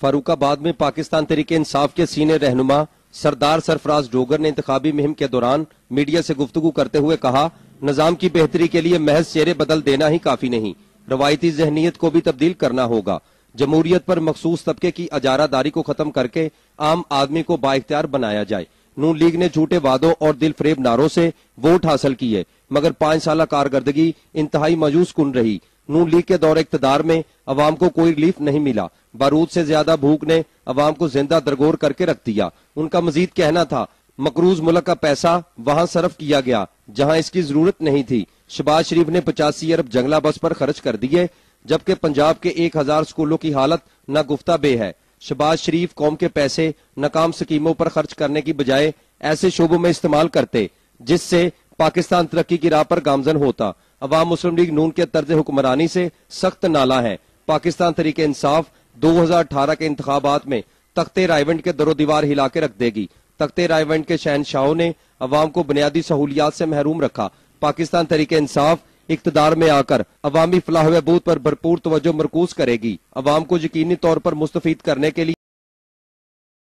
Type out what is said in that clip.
فاروق آباد میں پاکستان تحریک انصاف کے سینئر رہنما سردار سرفراز ڈوگر نے انتخابی مہم کے دوران میڈیا سے گفتگو کرتے ہوئے کہا، نظام کی بہتری کے لیے محض چہرے بدل دینا ہی کافی نہیں، روایتی ذہنیت کو بھی تبدیل کرنا ہوگا۔ جمہوریت پر مخصوص طبقے کی اجارہ داری کو ختم کر کے عام آدمی کو با اختیار بنایا جائے۔ نون لیگ نے جھوٹے وعدوں اور دل فریب ناروں سے ووٹ حاصل کیے، مگر پانچ سالہ کارکردگی انتہائی مایوس کن رہی۔ نون لیگ کے دور اقتدار میں عوام کو کوئی ریلیف نہیں ملا۔ بارود سے زیادہ بھوک نے عوام کو زندہ درگور کر کے رکھ دیا۔ ان کا مزید کہنا تھا، مقروض ملک کا پیسہ وہاں صرف کیا گیا، جہاں اس کی ضرورت نہیں تھی۔ شباز شریف نے پچاسی ارب جنگلہ بس پر خرچ کر دیے، جبکہ پنجاب کے ایک ہزار سکولوں کی حالت نہ گفتہ بے ہے۔ شباز شریف قوم کے پیسے ناکام سکیموں پر خرچ کرنے کی بجائے ایسے شعبوں میں استعمال کرتے، جس سے پاکستان ترقی کی راہ پر گامزن ہوتا۔ عوام مسلم لیگ نون کے طرز حکمرانی سے سخت نالا ہے۔ پاکستان طریق انصاف دو ہزار اٹھارہ کے انتخابات میں تختے رائیونٹ کے در و دیوار ہلا کے رکھ دے گی۔ تختے رائیونٹ کے شہنشاہوں نے عوام کو بنیادی سہولیات سے محروم رکھا۔ پاکستان طریق انصاف اقتدار میں آ کر عوامی فلاح و بہبود پر بھرپور توجہ مرکوز کرے گی۔ عوام کو یقینی طور پر مستفید کرنے کے لیے